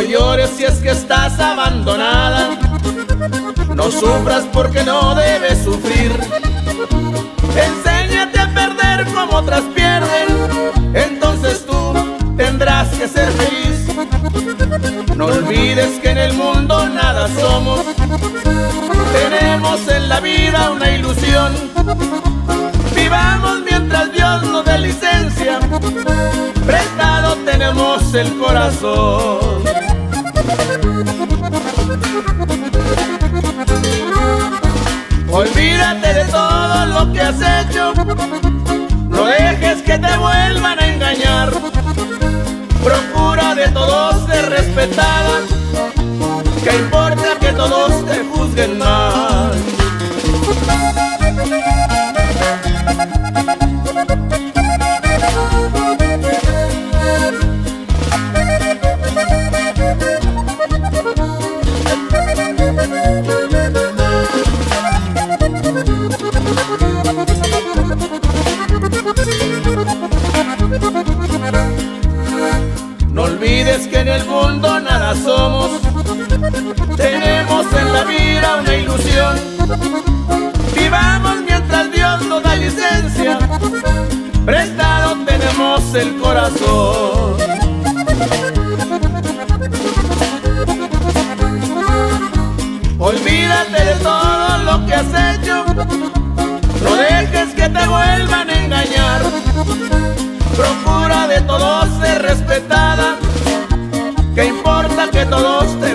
llores si es que estás abandonada. No sufras porque no debes sufrir. Enséñate a perder como otras pierden. Entonces tú tendrás que ser feliz. No olvides que en el mundo nada somos. Tenemos en la vida una ilusión. Vivamos mientras Dios nos dé licencia. Prestado tenemos el corazón. Olvídate de todo lo que has hecho. No dejes que te vuelvan a engañar. Procura de todos ser respetada. ¿Qué importa que todos te juzguen mal? No olvides que en el mundo nada somos. Tenemos en la vida una ilusión. Vivamos mientras Dios nos da licencia. Prestado tenemos el corazón. Olvídate de todo lo que has hecho. Que todos te?